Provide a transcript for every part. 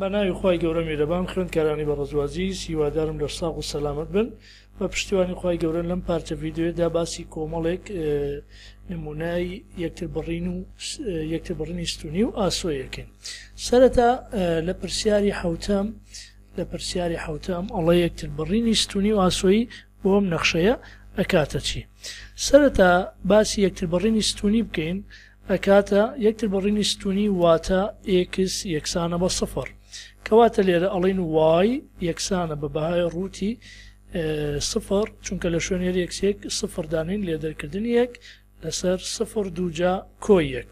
بە ناوی خوای گەورە میرەبان خوێندکارانی بە ڕزوازیز هیوادارم لەش ساغ و سەلامت بن بە پشتیوانی خوای گەورە لەم پارچە یددیوێدا باسی کۆمەڵێک نمونای یەکتر بڕین و یەکتر بڕنی ستونی و ئاسۆیەکەین سەرەتا لە پرسیاری حوتەم لە پرسیاری حوتەم ئەڵە یەکتر بڕینی ستونی و ئاسۆیی بۆ ئەم نەخشەیە ئەکاتە چی؟ سەرەتا باسی یەکتربڕینی ستونی بکەین ئەکاتە یەکتربڕینی ستونی واتە ئێکس یەکسانە بە سفر کەواتە لێرە ئەڵین وای یەکسانە بە بەهای ڕووتی سفر چونکە لە شوێن هێریەکسێک سفر دانین لێ دەرکردنی یەک لەسەر سفر دووجا کۆی یەک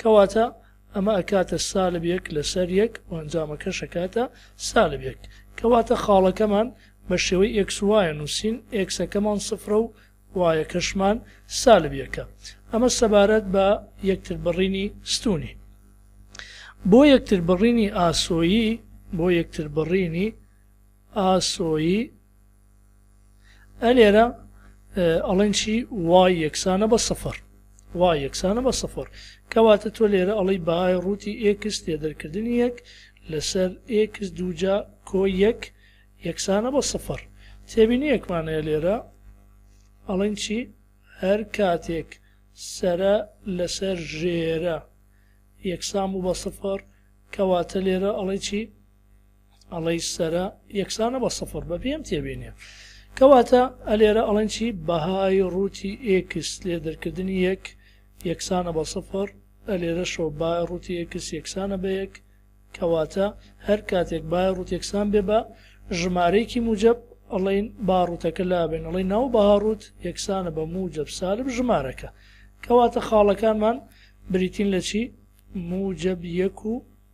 کەواتە ئەمە ئەکاتە سالب یەک لەسەر یەک و ئەنجامەکەش ئەکاتە سالب یەک. کەواتە خاڵەکەمان بە شێوەی ئێکس وایە نووسین، ئێکسەکەمان سفرە و وایەکەشمان سالب یەکە. ئەمە سەبارەت بە یەکتربڕینی ستوونی. بۆ یەکتربڕینی ئاسۆیی، بۆ یەکتربڕینی ئاسۆیی ئە لێرە ئەڵێن چی y یەکسانە بە سفر y یەکسانە بە سفر کەواتە تۆ لێرە ئەڵی بەهای ڕووتی ئێکس تێدەرکردنی یەک لەسەر ئێکس دووجا کۆ یەک یەکسانە بە سفر تێبینی یەکمانەیە لێرە ئەڵێن چی هەر کاتێک سرە لەسەر ژێرە یەکسان بوو بە سفر کەواتە لێرە ئەڵێ چی ئەڵێی سەرە یەکسانە بە سفر بە پێم تێبینیە کەواتە ئەلێرە ئەڵێن چی بەهای ڕووتی ئێکس لێ دەرکردنی یەک یەکسانە بە سفر ئەلێرەشەوە با ڕووتی ئێکس یەکسانە بە یەک کەواتە هەر کاتێک با ڕووت یەکسان بێ بە ژمارەیەکی موجب ئەڵین باڕوتەکە لابێن ئەڵی ناو بەهاڕوت یەکسانە بە موجب سالب ژمارەکە کەواتە خاڵەکانمان بریتین لە چی موجب یەک و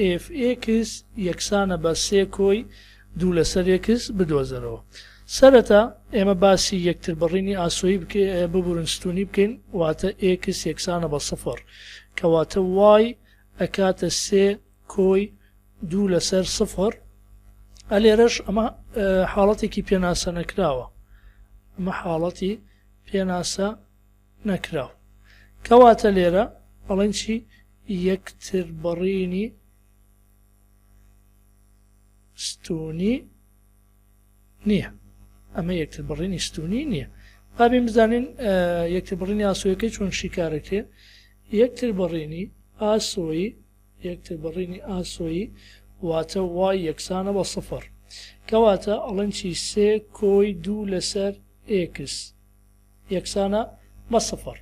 ئێف ئێکس یەکسانە بە سێ کۆی دوو لەسەر ئێکس بدۆزەرەوە. سەرەتا ئێمە باسی یەکتربڕینی ئاسۆیی ببورن ستوونی بکەین واتە ئێکس یەکسانە بە سفر کەواتە وای ئەکاتە سێ کۆی دوو لەسەر سفر ئە لێرەش ئەمە حاڵەتێکی پێناسەنەکراوە ئەمە حاڵەتی پێناسە نەکراو کەواتە لێرە ئەڵێن چی یەکتربڕینی ستونی نیە ئەمە یەکتربڕینی ستونی نیە با بێین بزانین یەکتربڕینی ئاسۆیەکەی چۆن شیکارەکرێ یەکتربڕینی ئاسۆیی یەکتربڕینی ئاسۆیی واتە وای یەکسانە بە سفر کەواتە ئەڵێن چی سێ کۆی دوو لەسەر ئێکس یەکسانە بە سفر.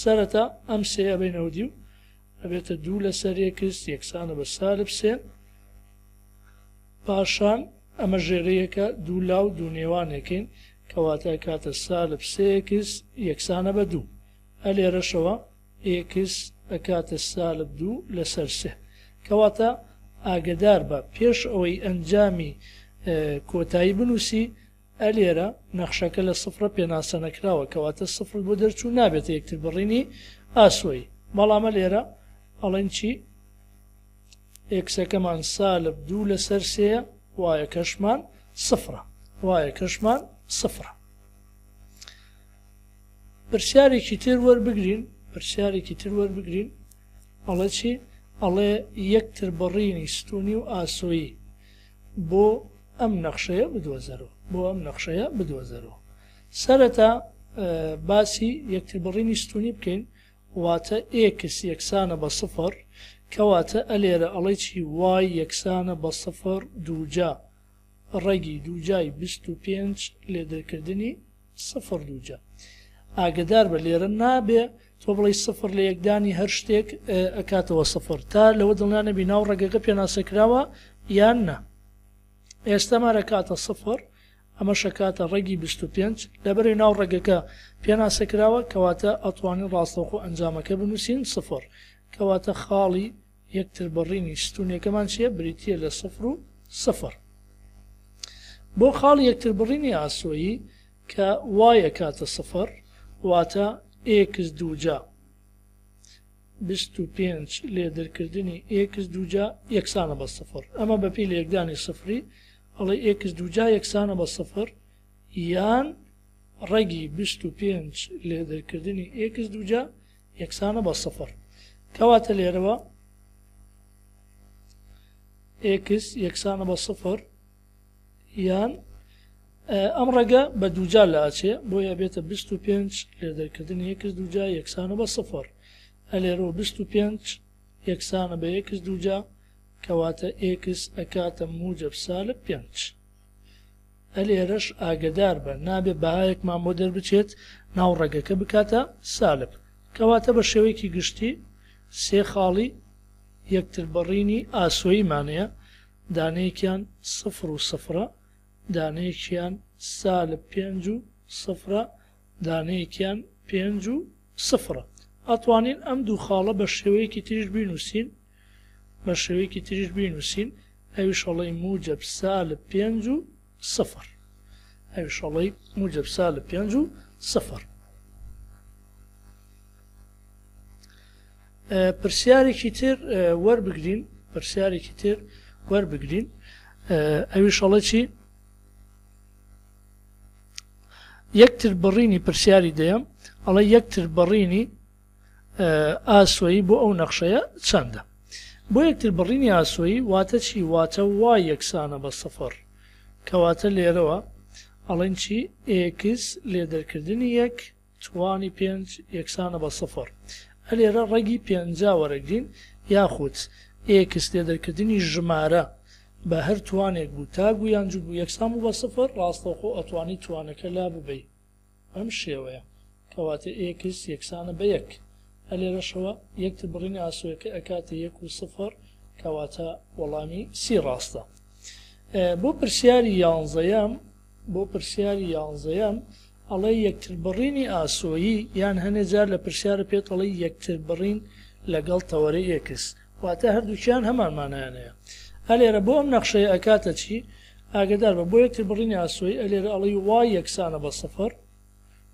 سەرەتا ئەم سێ ئەبەینەوە دی و ئەبێتە دوو لەسەر ئێکس یەکسانە بە سالب سێ، پاشان ئەمە ژێرەیەکە دوو لا و دوو نێوانێکین کەواتە ئەکاتە سالب سێ ئێکس یەکسانە بە دوو. ئە لێرەشەوە ئێکس ئەکاتە سالب دوو لەسەر سێ. کەواتە ئاگەداربە پێش ئەوەی ئەنجامی کۆتایی بنووسی، ئە لێرە نەخشەکە لە سفرە پێناسە نەکراوە کەواتە سفر بۆ دەرچوو نابێتە یەکتر بڕینی ئاسۆیی بەڵام ئە لێرە ئەڵێن چی ئێکسەکەمان سالب دوو لەسەر سێیە وایەکەشمان سفرە وایەکەشمان سفرە پرسیارێکی تر وەربگرین پرسیارێکی تر وەربگرین ئەڵە چی ئەڵێ یەکتر بڕینی ستونی و ئاسۆیی بۆ ئەم نەخشەیە بدۆزەرۆ بۆ ئەم نەخشەیە بدۆزەرۆ سەرەتا باسی یەکتربڕینی ستونی بکەین واتە ئێکس یەکسانە بە سفر کەواتە ئەلێرە ئەڵێ چی وای یەکسانە بە سفر دووجا ڕەگی دووجای بیست و پێنج لێدرکردنی سفر دووجا ئاگەدار بە لێرە نابێ تۆ بڵێی سفر لە یەکدانی هەر شتێک ئەکاتەوە سفر تا لەوە دڵنا نەبی ناو ڕێگەکە پێناسە کراوە یان نا ئێستا مارەکاتە سفر ئەمە شەکاتە ڕێگی 25 لەبەری ناو ڕێگەکە پێناسە کراوە کەواتە ئەتوانین ڕاستەوخۆ ئەنجامەکە بنووسین سفر کەواتە خاڵی یەکتربڕینی ستونێکەمان چیە؟ بریتیە لە سفر و سفر. بۆ خاڵی یەکتربڕینی ئاسۆیی کە وای ئەکاتە سفر واتە ئێکس دووجا بیست و پێنج لێ درکردنی ئێکس دووجا یەکسانە بە سفر ئەمە بە پێی لێکدانی سفری ئەڵێ ئێکس دووجا یەکسانە بە سفر یان ڕەگی بیست و پێنج لێ درکردنی ئێکس دووجا یەکسانە بە سفر کەواتە لێرەوە ئێکس یەکسانە بە سفر یان ئەم ڕێگە بە دووجار لە ئاچێ بۆی ئەبێتە 25 لێ دەرکردنی یەکس دووجا یەکسانە بە سفر ئەلێرەوە 25 یەکسانە بە یەکس دووجا کەواتە ئێکس ئەکاتە موجب سالب پێنج ە لێرەش ئاگەدار بە نابێ بەهایەکمان بۆ دەربچێت ناو ڕەگەکە بکاتە سالب کەواتە بە شێوەیەکی گشتی سێ خاڵی یەکتر بەڕینی ئاسۆییمانەیە دانەیەکیان سفر و سفرە دانەیەکیان سالب پێنج و سفرە دانەیەکیان پێنج و سفرە ئەتوانین ئەم دوو خاڵە بە شێوەیەکی تریش بینووسین بە شێوەیەکی تریش بینووسین، ئەویشەڵی موجب سالب پێنج و سفر. ئەویشەڵی موجب سالب پێنج و سفر. پرسیارێکی تر وەربگرین پرسیارێکی تر وەربگرین ئەویشەڵە چی؟ یەکتر بڕینی پرسیاری دەیەم ئەڵە یەکتر بڕینی ئاسۆیی بۆ ئەو نەخشەیە چەندە؟ بۆ یەکتر بڕینی ئاسۆیی واتە چی؟ واتە وای یەکسانە بە سفر. کەواتە لێرەوە ئەڵێین چی؟ ئێکس لێ دەرکردنی یەک توانی پێنج یەکسانە بە سفر. ئە لێرە ڕەگی پێنجا وەرەگرین یاخود ئێکس لێ دەرکردنی ژمارە بە هەر توانێک بوو تا گویانجوو بوو یەکسان بوو بە سفر ڕاستەوخۆ ئەتوانی توانەکە لاببەی. بەم شێوەیە کەواتە ئێکس یەکسانە بە یەک ئە لێرەشەوە یەکتر بڕینی ئاسۆیەکە ئەکاتە یەک و سفڕ کەواتە وەڵامی سی ڕاستە بۆ پرسیاری یانزەیەم بۆ پرسیاری یانزەیەم ئەڵێ یەکتر بڕینی ئاسۆیی یان هەنێ جار لە پرسیارە پێت ئەڵێ یەکتر بڕین لەگەڵ تەوەرە ئێکس واتە هەردووکیان هەمان مانایان هەیە. ئە لێرە بۆ ئەم نەخشەیە ئەکاتە چی؟ ئاگەدار بە بۆ یەکتر بڕینی ئاسۆی ئە لێرە ئەڵی وای یەکسانە بە سفر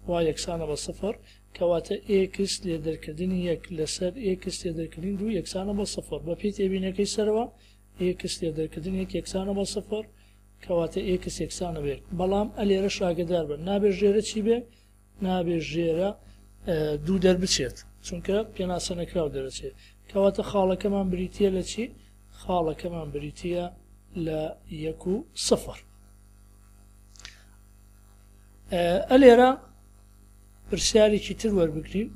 وای یەکسانە بە سفر کەواتە ئێکس لێ دەرکردنی یەک لەسەر ئێکس لێ دەرکردنی دوو یەکسانە بە سفر بە پێی تێبینەکەی سەرەوە ئێکس لێ دەرکردنی یەک یەکسانە بە سفر کەواتە ئێکس یەکسانە بە یەک بەڵام ئە لێرەش ئاگەدار بە نابێ ژێرە چی بێ نابێ ژێرە دوو دەربچێت چونکە پێناسە نەکراو دەرەچێت کەواتە خاڵەکەمان بریتیە لە چی خاڵەکەمان بریتە لە یەک و سفر ئەلێرە پرسیارێکی تر وەربگرین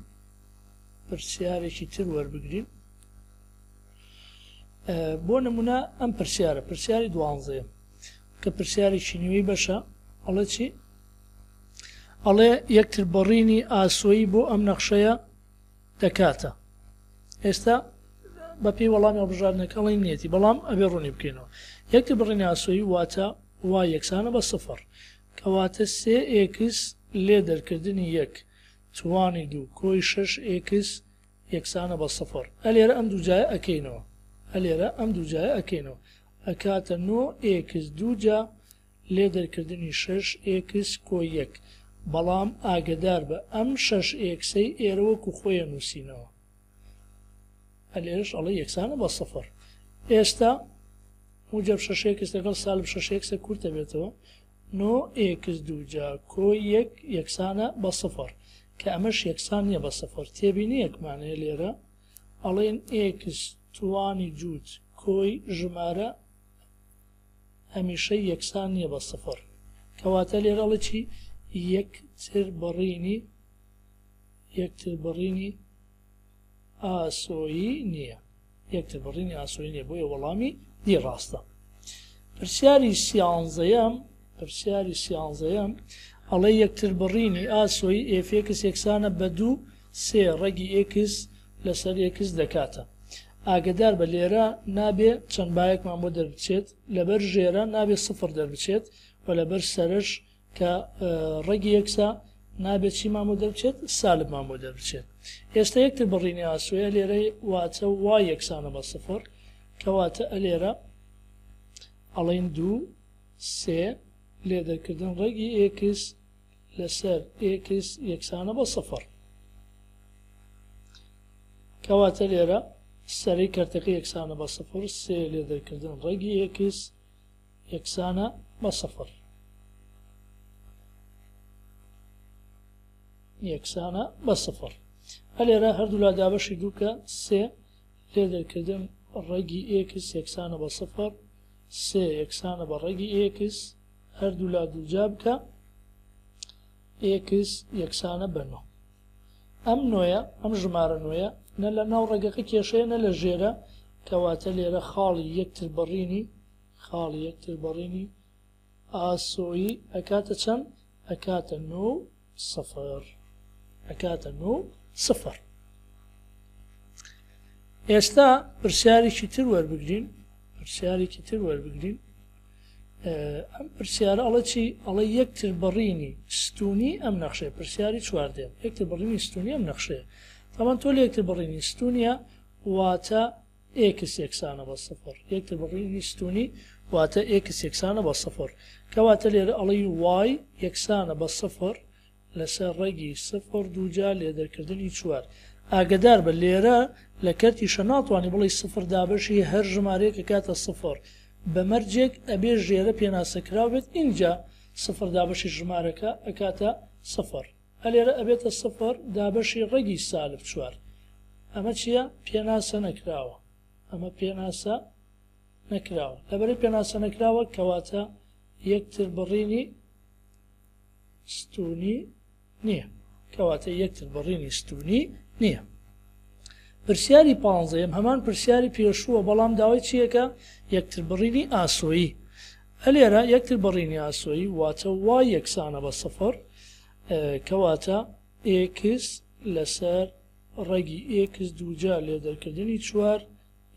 پرسیارێکی تر وەربگرین بۆ نمونە ئەم پرسیارە پرسیاری دوانزەیە کە پرسیارێکی نوێی بەشە ئەڵە چی ئەڵێ یەکتر بڕینی ئاسۆیی بۆ ئەم نەخشەیە دەکاتە ئێستا بەپی وەڵامی هەڵبژاردنەکە ئەڵێن نیەتی بەڵام ئەبێ ڕوونی بکەینەوە یەکتر بڕینی ئاسۆیی واتە وا یەکسانە بە سفر کەواتە سێ ئێکس لێ دەرکردنی یەک توانی دوو کۆی شەش ئێکس یەکسانە بە سفر ئەلێرە ئەم دووجایە ئەکەینەوە ئەلێرە ئەم دووجایە ئەکەینەوە ئەکاتە نۆ ئێکس دووجا لێ دەرکردنی شەش ئێکس کۆ یەک، بەڵام ئاگەداربە ئەم شەش ئێکسەی ئێرە وەکو خۆیە نووسینەوە. ئە لێرەش ئەڵێ یەکسانە بە سفر. ئێستا موجەب شەش ئێکس لەگەڵ سالب شەش ئێکسە کورت دەبێتەوە. نۆ ئێکس دوو جا کۆ یەک یەکسانە بە سفر. کە ئەمەش یەکسان نییە بە سفر. تێبینییەکمان هەیە لێرە. ئەڵێین ئێکس توانی جووت کۆی ژمارە هەمیشەی یەکسان نیە بە سفر کەواتە لێرە ئەڵێ چی یەکتربڕینی یەکتربڕینی ئاسۆیی نیە یەکتربڕینی ئاسۆیی نیە بۆیە وەڵامی دی ڕاستە پرسیاری سیانزەیەم پرسیاری سیانزەیەم ئەڵێ یەکتربڕینی ئاسۆی ئێفێکس یەکسانە بە دوو سێ ڕەگی ئێکس لەسەر ئێکس دەکاتە. ئاگەداربە لێرە نابێ چەند بایەکمان بۆ دەربچێت، لەبەر ژێرە نابێ سفر دەربچێت و لەبەر سەرەش کە ڕەگی ئێکسە نابێ چیمان بۆ دەربچێت سالبمان بۆ دەربچێت. ئێستە یەکتر بڕینی ئاسۆیە لێرە واتە وای یەکسانە بە سفر کەواتە ئەلێرە ئەڵێین دوو سێ لێ دەرکردن ڕەگی ئێکس، لەسەر ئێکس یەکسانە بە سفر. کەواتە لێرە سەرەی کەرتەکە یەکسانە بە سفر سێ لێ دەرکردن ڕێگی ئێکس یەکسانە بە سفر. یەکسانە بە سفر. هەلێرە هەردوولا دابەشی دووکە سێ لێ دەرکردن ڕێگی ئێکس یەکسانە بە سفر سێ یەکسانە بە ڕێگی ئێکس هەردوولا دووجا بکە ئێکس یەکسانە بە نۆ ئەم نۆیە ئەم ژمارە نۆیە نە لە ناو ڕێگەکە کێشەیە نە لە ژێرە کەواتە لێرە خاڵی یەکتر بەڕینی خاڵی یەکتر بەڕینی ئاسۆیی ئەکاتە چەند ئەکاتە نۆ سفر ئەکاتە نۆ سفر. ئێستا پرسیارێکی تر وەربگرین پرسیارێکی تر وەربگرین ئەم پرسیارە ئەڵە چی ئەڵە یەکتر بڕینی ستونی ئەم نەخشێ پرسیاری چواردێن یەکتر بڕینی ستونی ئەم نەخشێ تاوان تۆ لە یەکتر بڕینی ستونیە واتە ئێکس یەکسانە بە سفر یەکتر بڕینی ستوونی واتە ئێکس یەکسانە بە سفر کەواتە لێرە ئەڵێی وای یەکسانە بە سفر لەسەر ڕەگی سفر دووجا لێدەرکردنی چوار ئاگەداربە لێرە لە کەرتیشە ناتوانی بڵێی سفر دابەشی هەر ژمارەیەک ئەکاتە سفر بە مەرجێک ئەبێ ژێرە پێناسەکراو بێت ئینجا سفر دابەشی ژمارەکە ئەکاتە سفر. ئە لێرە ئەبێتە سفر دابەشی ڕەگی سالب چوار ئەمە چیە پێناسە نەکراوە ئەمە پێناسە نەکراوە لەبەری پێناسە نەکراوە کەواتە یەکتر بڕینی ستونی نییە کەواتە یەکتر بڕینی ستونی نییە پرسیاری پانزەیەم هەمان پرسیاری پێشووە بەڵام داوای چیەکە یەکتر بڕینی ئاسۆیی ە لێرە یەکتر بڕینی ئاسۆیی واتە وای یەکسانە بە سفڕ کەواتە ئێکس لەسەر ڕەگی ئێکس دووجا لێ دەرکردنی چوار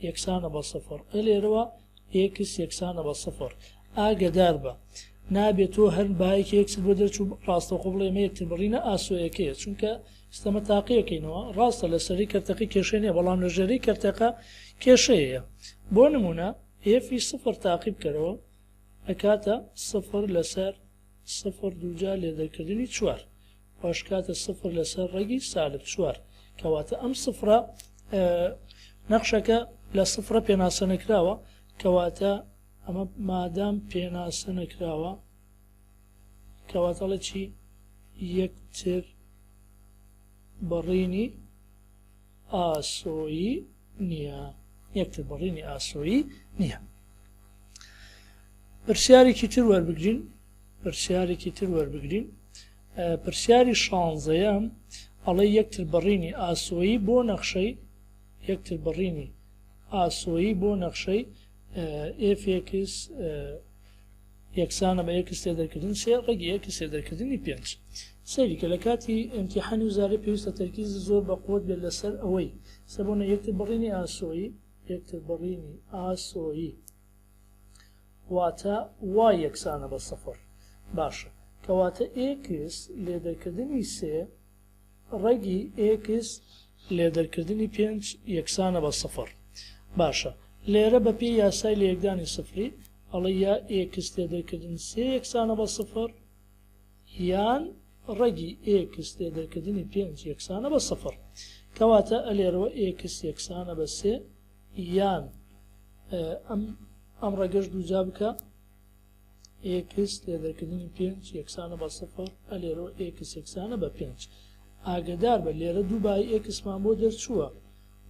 یەکسانە بە سفڕ ە لێرەوە ئێکس یەکسانە بە سفڕ ئاگەدار بە نابێ تۆ هەر بایەکی ئێکست بۆ دەرچوو ڕاستەوخۆ بڵێ ئێمە یەکتر بڕینە ئاسۆیەکەیە چونکە ستەمە تاقیەکەینەوە ڕاستە لە سەرەی کەرتەکە کێشەی نیە بەڵام لە ژێرەی کەرتەکە کێشەیە بۆ نمونە ئێفی سفر تاقی بکەرەوە ئەکاتە سفر لەسەر سفر دووجار لێدەرکردنی چوار واشکاتە سفر لەسەر ڕەگی سالب چوار کەواتە ئەم سفرە نەخشەکە لە سفرە پێناسە نەکراوە کەواتە ئەمە مادام پێناسە نەکراوە کەواتەڵە چی یەکتر بەڕینی ئاسۆیی نییە. یەکتر بڕینی ئاسۆیی نییە. پرسیارێکی تر وەربگرین، پرسیارێکی تر وەربگرین، پرسیاری شانزەیەم ئەڵێ یەکتر بڕینی ئاسۆیی بۆ نەخشەی یەکتر بڕینی ئاسۆیی بۆ نەخشەی ئێفێکس یەکسانە بە ئێکس تێدەرکردنی سێ ڕێگی ئێکس تێدەرکردنی پێنج. سەیری کە لە کاتی ئیمتیحانی وزاری پێویستە تەرکیزت زۆر بە قوت بێت لە سەر ئەوەی سە بۆ نە یەکتر بڕینی ئاسۆیی یەکتر بڕینی ئاسۆیی واتە وای یەکسانە بە سفر باشە کە واتە ئێکس لێدەرکردنی سێ ڕەگی ئێکس لێ دەرکردنی پێنج یەکسانە بە سفڕ باشە لێرە بە پێی یاسای لێ یەکدانی سفری ئەڵێ یا ئێکس لێ دەرکردن سێ یەکسانە بە سفڕ یان ڕەگی ئێکس لێ دەرکردنی پێنج یەکسانە بە سفڕ کەواتە ئەلێرەوە ئێکس یەکسانە بە سێ یان ئەم ئەم ڕەگەش دووجا بکە ئێکس لە دەرکردنی پێنج یەکسانە بە سفر ە لێرۆ ئێکس یەکسانە بە پێنج ئاگەدار بە لێرە دوو بایی ئێکسمان بۆ دەرچووە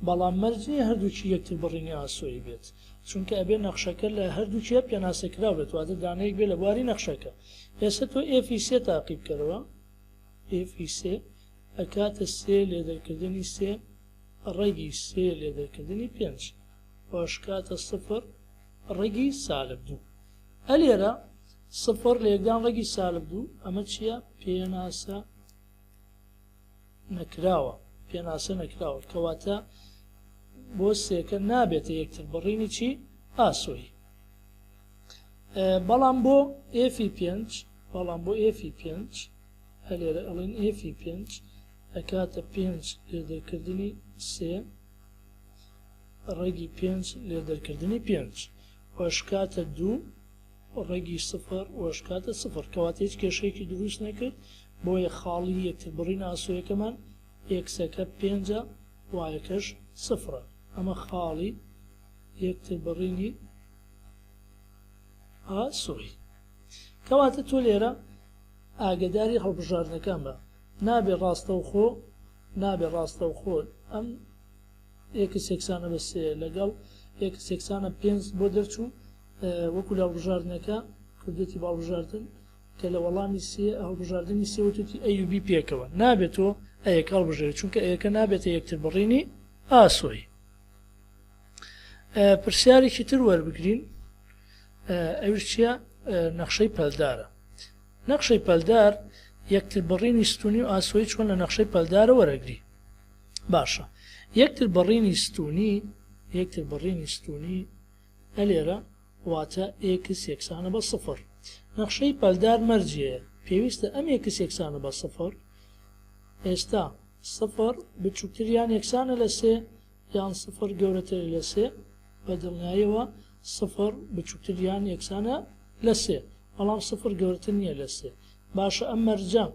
بەڵام مەرج نییە هەردووکی یەکتر بڕینی ئاسۆیی بێت چونکە ئەبێ نەخشەکە لە هەردووکیە پێناسە کراو بێت واتە دانەیەک بێ لە بواری نەخشەکە ئێستا تۆ ئێفی سێ تاقی بکەرەوە ئێفی سێ ئەکاتە سێ لێ دەرکردنی سێ ڕێگی سێ لێ دەرکردنی پێنج واشکاتە سفر ڕەگی سالب دوو. ئە لێرە سفر لەیەکدان ڕەگی سالب دوو ئەمە چیە پێناسە نەکراوە پێناسە نەکراوە کەواتە بۆ سێکە نابێتە یەکتر بڕینی چی ئاسۆی بەڵام بۆ ئێفی پێنج بەڵام بۆ ئێفی پێنج هەلێرە ئەڵێن ئێفی پێنج ئەکاتە پێنج لێدەکردنی سێ ڕێگی پێنج لێدەرکردنی پێنج وەشکاتە دوو ڕێگی سفر وەشکاتە سفر کەواتە هیچ کێشەیەکی دروست نەکرد بۆیە خاڵی یەکتر بڕین ئاسۆیەکەمان ئێکسەکە پێنجە وایەکەش سفرە ئەمە خاڵی یەکتر بڕینی ئاسۆی کەواتە تۆ لێرە ئاگداری هەڵبژاردنەکان بە نابێ ڕاستەوخۆ نابێ ڕاستەوخۆ ئەم ئێکس یەکسانە بە سێ لەگەڵ ئێکس یەکسانە پێنج بۆ دەرچوو وەکو لە هەڵبژاردنەکە کردوێتی بە هەڵبژاردن کە لە وەڵامی سێ هەڵبژاردنی سێ وتوتی ئەی و بی پێکەوە نابێت تۆ ئەیەکە هەڵبژێرێت چونکە ئەیەکە نابێتە یەکتر بڕینی ئاسۆی پرسیارێکی تر وەربگرین ئەوش چییە نەخشەی پەلدارە نەخشەی پەلدار یەکتر بڕینی ستونی و ئاسۆی چۆن لە نەخشەی پەلدارە وەرەگری باشە یەکتر بڕینی ستونی یەکتر بڕینی ستونی ئە لێرە واتە ئێکس یەکسانە بە سفر نەخشەی پەلدار مەرجێیە پێویستە ئەم ئێکس یەکسانە بە سفر ئێستا سفر بچوکتر یان یەکسانە لە سێ یان سفر گەورەترە لە سێ؟ بە دڵنیاییەوە سفر بچووکتر یان یەکسانە لە سێ، بەڵام سفر گەورەتر نییە لە سێ. باشە ئەم مەرجە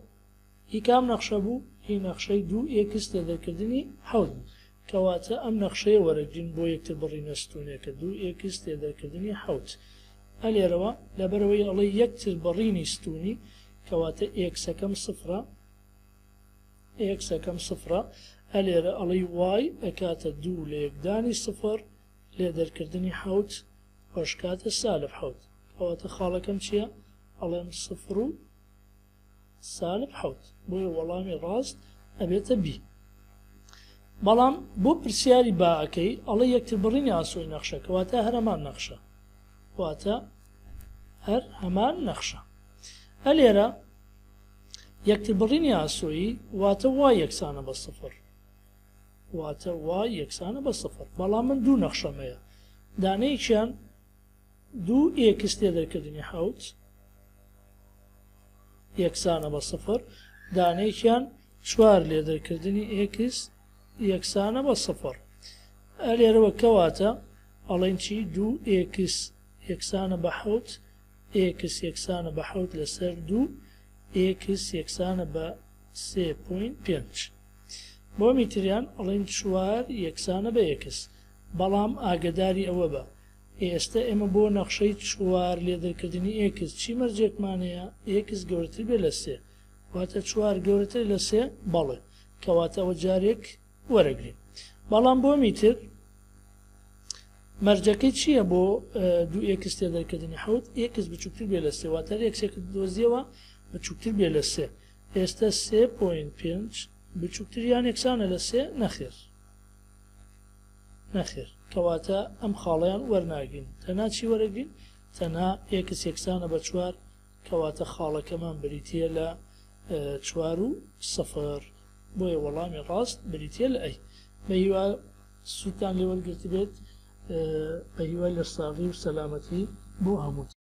هی کام نەخشە بوو؟ هی نەخشەی دوو ئێکس لە دەرکردنی حەوت بوو. کەواتە ئەم نەخشەیە وەرەگرین بۆ یەکتر بڕینە ستوونێکە، دوو ئێکس لە دەرکردنی حەوت. ئە لێرەوە لەبەرئەوەی ئەڵێی یەکتر بڕینی ستوونی، کەواتە ئێکسەکەم سفرە. ئێکس ئەکەم سفرە ئە لێرە ئەڵی وای ئەکاتە دوو لەیەکدانی سفر لێ دەرکردنی حەوت ئەشکاتە سالب حەوت کەواتە خاڵەکەم چیە ئەڵێم سفر و سالب حەوت بۆیە وەڵامی ڕاست ئەبێتە بی بەڵام بۆ پرسیاری باەکەی ئەڵە یەکتر بڕینی ئاسۆی نەخشە کەواتە هەرەمان نەخشە واتە هەر هەمان نەخشە ئە لێرە یەکتربڕینی ئاسۆیی واتە وای یەکسانە بە سفر واتە وای یەکسانە بە سفر بەڵام من دوو نەخشەم هەیە دانەیەکیان دوو ئێکس تێدەرکردنی حەوت یەکسانە بە سفر دانەیەکیان چوار لێدەرکردنی ئێکس یەکسانە بە سفر ئەلێرەوە کەواتە ئەڵێن چی دوو ئێکس یەکسانە بە حەوت ئێکس یەکسانە بە حەوت لەسەر دوو ئێکس یەکسانە بە سێ پۆینت پێنج. بۆمی تریان ئەڵێین چوار یەکسانە بە ئێکس. بەڵام ئاگەداری ئەوە بە ئێستە ئێمە بۆ نەخشەی چوار لێ دەرکردنی ئێکس چی مەرجێکمان هەیە ئێکس گەورەتر بێت لە سێ واتە چوار گەورەترە لە سێ؟ بەڵێ کەواتە ئەوە جارێک وەرەگرێت بەڵام بۆمی تر مەرجەکەی چیە بۆ دوو ئێکس تێدەرکردنی حەوت ئێکس بچووکتر بێ لە سێ واتە هەر ئێکسێکت دۆزیەوە بچووکتر بێ لە سێ ئێستە سێ پۆینت پێنج بچووکتر یان یەکسانە لە سێ نەخێر نەخێر کەواتە ئەم خاڵیان وەرناگرین تەنها چی وەرەگرین تەنها ئێکس یەکسانە بە چوار کەواتە خاڵەکەمان بریتیە لە چوار و سفر بۆیە وەڵامی ڕاست بریتیە لە ئەی. بەهیوا سوودتان لێوەرگرتبێت بەهیوای لەشساغی و سەلامەتی بۆ هەمووتان.